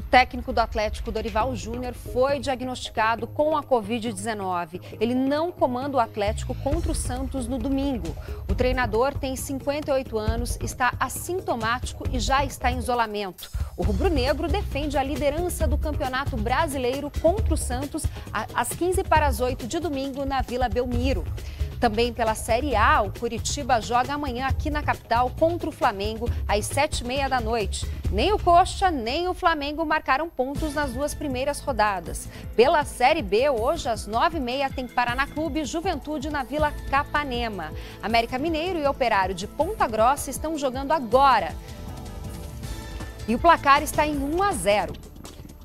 O técnico do Atlético, Dorival Júnior, foi diagnosticado com a Covid-19. Ele não comanda o Atlético contra o Santos no domingo. O treinador tem 58 anos, está assintomático e já está em isolamento. O rubro-negro defende a liderança do Campeonato Brasileiro contra o Santos às 15 para as 8 de domingo na Vila Belmiro. Também pela Série A, o Curitiba joga amanhã aqui na capital contra o Flamengo às sete e meia da noite. Nem o Coxa nem o Flamengo marcaram pontos nas duas primeiras rodadas. Pela Série B, hoje às nove e meia tem Paraná Clube Juventude na Vila Capanema. América Mineiro e Operário de Ponta Grossa estão jogando agora. E o placar está em 1 a 0.